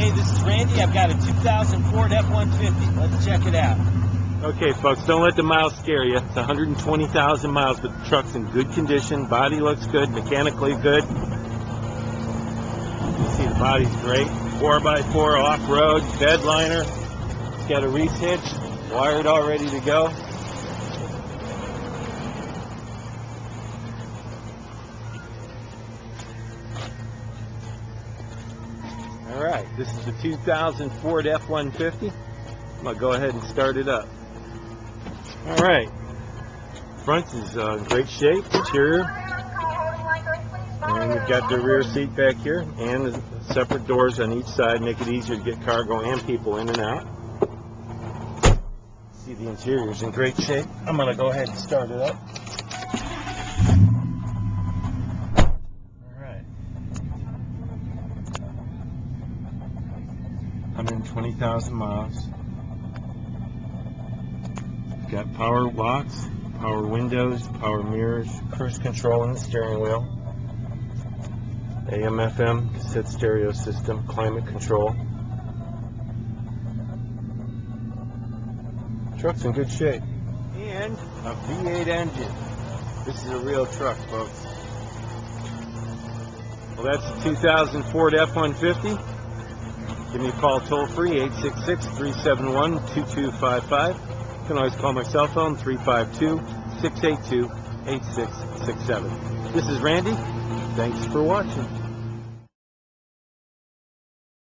Hey, this is Randy. I've got a 2000 Ford F-150. Let's check it out. Okay, folks, don't let the miles scare you. It's 120,000 miles, but the truck's in good condition. Body looks good, mechanically good. You see the body's great. 4x4 off-road, bed liner. It's got a Reese hitch, wired all ready to go. All right, this is the 2000 Ford F-150. I'm gonna go ahead and start it up. All right, front is uh, in great shape, interior, and we've got the rear seat back here and the separate doors on each side, make it easier to get cargo and people in and out. See the interior is in great shape. I'm gonna go ahead and start it up. 120,000 miles. Got power locks, power windows, power mirrors, cruise control in the steering wheel, AM FM cassette stereo system, climate control. Truck's in good shape. And a V8 engine. This is a real truck, folks. Well, that's the 2000 Ford F-150. Give me a call toll free, 866 371 2255. You can always call my cell phone, 352 682 8667. This is Randy. Thanks for watching.